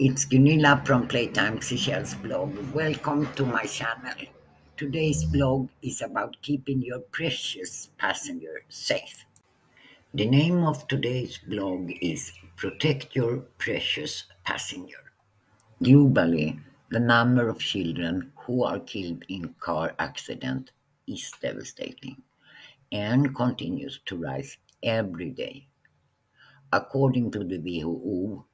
It's Gunilla from Playtime Seychelles blog. Welcome to my channel. Today's blog is about keeping your precious passenger safe. The name of today's blog is Protect Your Precious Passenger. Globally, the number of children who are killed in car accident is devastating and continues to rise every day. According to the WHO,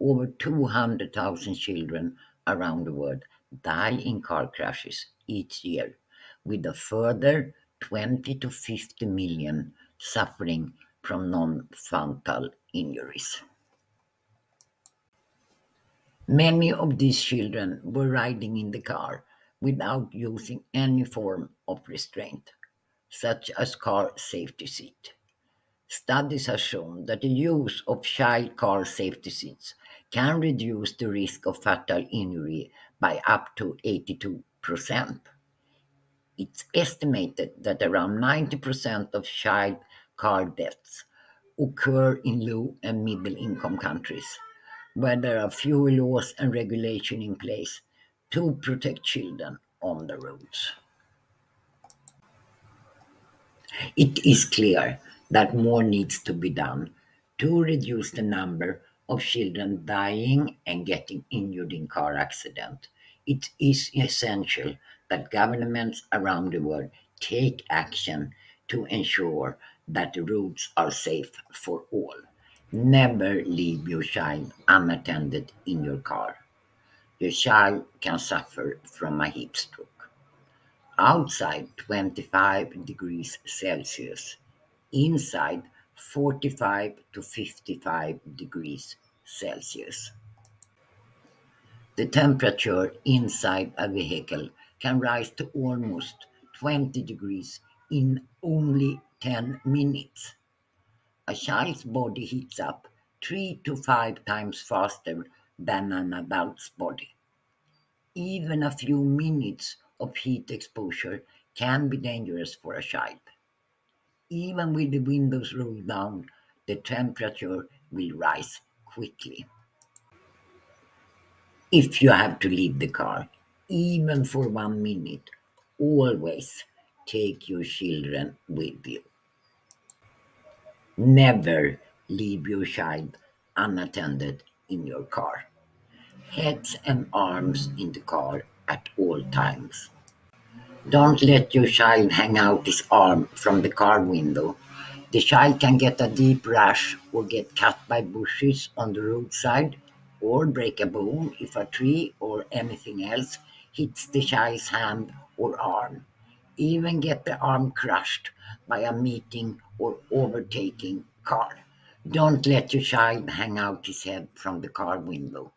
over 200,000 children around the world die in car crashes each year, with a further 20 to 50 million suffering from non fatal injuries. Many of these children were riding in the car without using any form of restraint, such as car safety seat. Studies have shown that the use of child car safety seats can reduce the risk of fatal injury by up to 82%. It's estimated that around 90% of child car deaths occur in low and middle income countries, where there are fewer laws and regulation in place to protect children on the roads. It is clear that more needs to be done to reduce the number of children dying and getting injured in car accident, it is essential that governments around the world take action to ensure that the roads are safe for all. Never leave your child unattended in your car. Your child can suffer from a heat stroke. Outside 25 degrees Celsius, inside 45 to 55 degrees Celsius. The temperature inside a vehicle can rise to almost 20 degrees in only 10 minutes. A child's body heats up three to five times faster than an adult's body. Even a few minutes of heat exposure can be dangerous for a child. Even with the windows rolled down, the temperature will rise quickly. If you have to leave the car, even for one minute, always take your children with you. Never leave your child unattended in your car. Heads and arms in the car at all times. Don't let your child hang out his arm from the car window the child can get a deep rash or get cut by bushes on the roadside or break a bone if a tree or anything else hits the child's hand or arm. Even get the arm crushed by a meeting or overtaking car. Don't let your child hang out his head from the car window.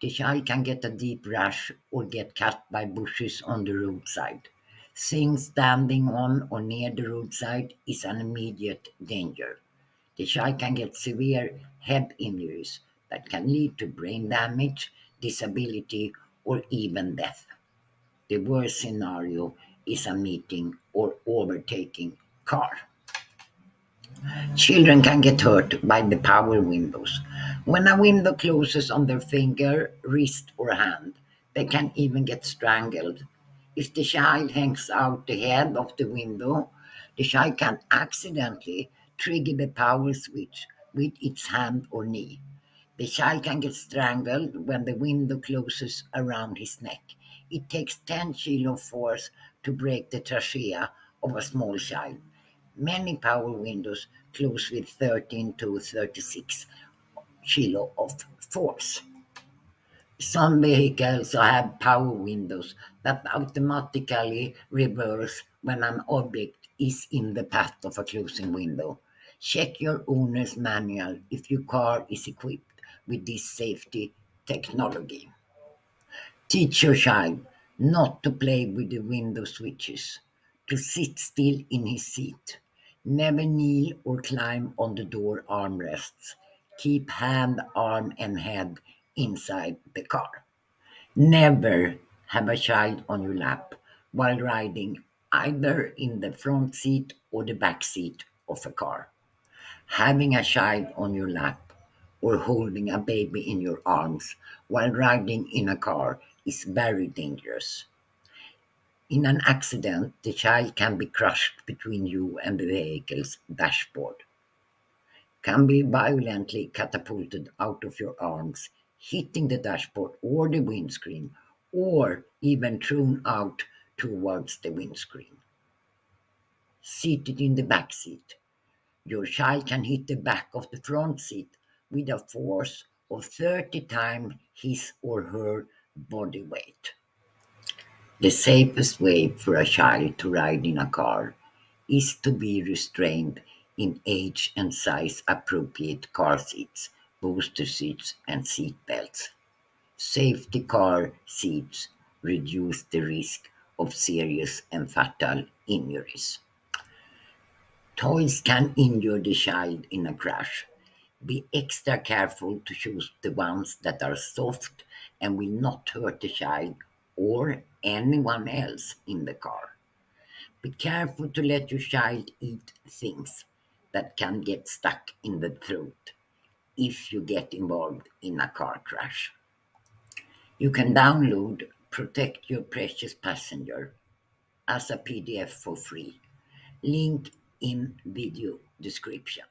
The child can get a deep rash or get cut by bushes on the roadside. Things standing on or near the roadside is an immediate danger. The child can get severe head injuries that can lead to brain damage, disability, or even death. The worst scenario is a meeting or overtaking car. Children can get hurt by the power windows. When a window closes on their finger, wrist, or hand, they can even get strangled if the child hangs out the head of the window, the child can accidentally trigger the power switch with its hand or knee. The child can get strangled when the window closes around his neck. It takes 10 kilo force to break the trachea of a small child. Many power windows close with 13 to 36 kilo of force. Some vehicles have power windows that automatically reverse when an object is in the path of a closing window. Check your owner's manual if your car is equipped with this safety technology. Teach your child not to play with the window switches, to sit still in his seat. Never kneel or climb on the door armrests. Keep hand, arm, and head inside the car. Never have a child on your lap while riding either in the front seat or the back seat of a car. Having a child on your lap or holding a baby in your arms while riding in a car is very dangerous. In an accident, the child can be crushed between you and the vehicle's dashboard, can be violently catapulted out of your arms, hitting the dashboard or the windscreen, or even thrown out towards the windscreen. Seated in the back seat, your child can hit the back of the front seat with a force of 30 times his or her body weight. The safest way for a child to ride in a car is to be restrained in age and size appropriate car seats, booster seats, and seat belts. Safety car seats reduce the risk of serious and fatal injuries. Toys can injure the child in a crash. Be extra careful to choose the ones that are soft and will not hurt the child or anyone else in the car. Be careful to let your child eat things that can get stuck in the throat if you get involved in a car crash. You can download Protect Your Precious Passenger as a PDF for free. Link in video description.